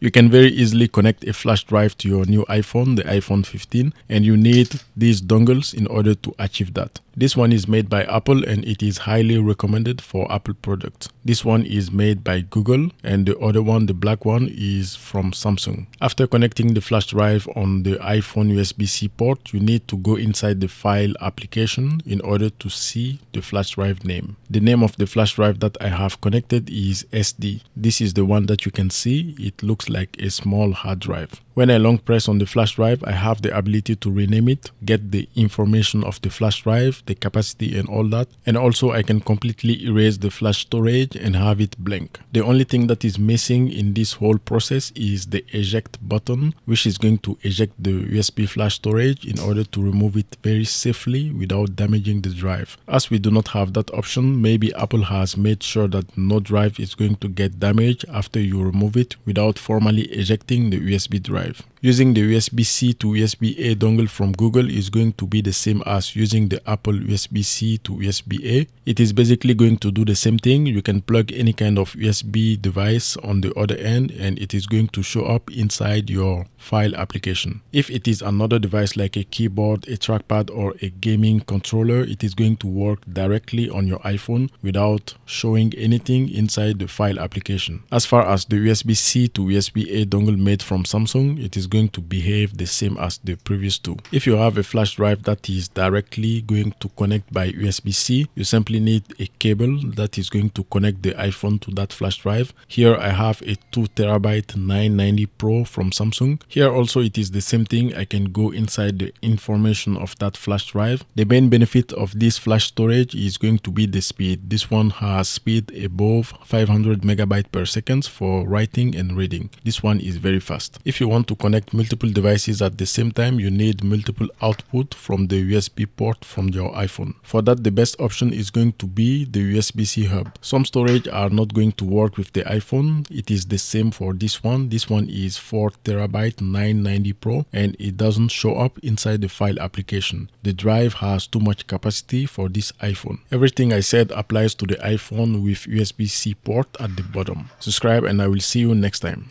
You can very easily connect a flash drive to your new iPhone, the iPhone 15, and you need these dongles in order to achieve that. This one is made by Apple and it is highly recommended for Apple products. This one is made by Google and the other one, the black one, is from Samsung. After connecting the flash drive on the iPhone USB-C port, you need to go inside the file application in order to see the flash drive name. The name of the flash drive that I have connected is SD. This is the one that you can see. It looks like a small hard drive. When I long press on the flash drive, I have the ability to rename it, get the information of the flash drive, the capacity and all that. And also I can completely erase the flash storage and have it blank. The only thing that is missing in this whole process is the eject button, which is going to eject the USB flash storage in order to remove it very safely without damaging the drive. As we do not have that option, maybe Apple has made sure that no drive is going to get damaged after you remove it without formally ejecting the USB drive. Using the USB-C to USB-A dongle from Google is going to be the same as using the Apple USB-C to USB-A. It is basically going to do the same thing. You can plug any kind of USB device on the other end and it is going to show up inside your file application. If it is another device like a keyboard, a trackpad or a gaming controller, it is going to work directly on your iPhone without showing anything inside the file application. As far as the USB-C to USB-A dongle made from Samsung, it is going to behave the same as the previous two. If you have a flash drive that is directly going to connect by USB-C, you simply need a cable that is going to connect the iPhone to that flash drive. Here I have a 2 terabyte 990 Pro from Samsung. Here also it is the same thing. I can go inside the information of that flash drive. The main benefit of this flash storage is going to be the speed. This one has speed above 500 megabyte per second for writing and reading. This one is very fast. If you want to connect multiple devices at the same time, you need multiple output from the USB port from your iPhone. For that, the best option is going to be the USB-C hub. Some storage are not going to work with the iPhone. It is the same for this one. This one is 4 terabyte 990 Pro and it doesn't show up inside the file application. The drive has too much capacity for this iPhone. Everything I said applies to the iPhone with USB-C port at the bottom. Subscribe and I will see you next time.